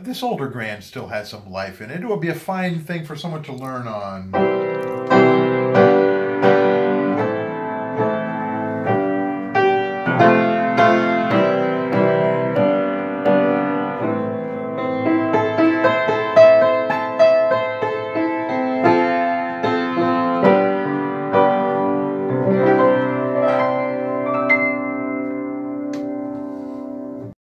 this older grand still has some life in it. It would be a fine thing for someone to learn on.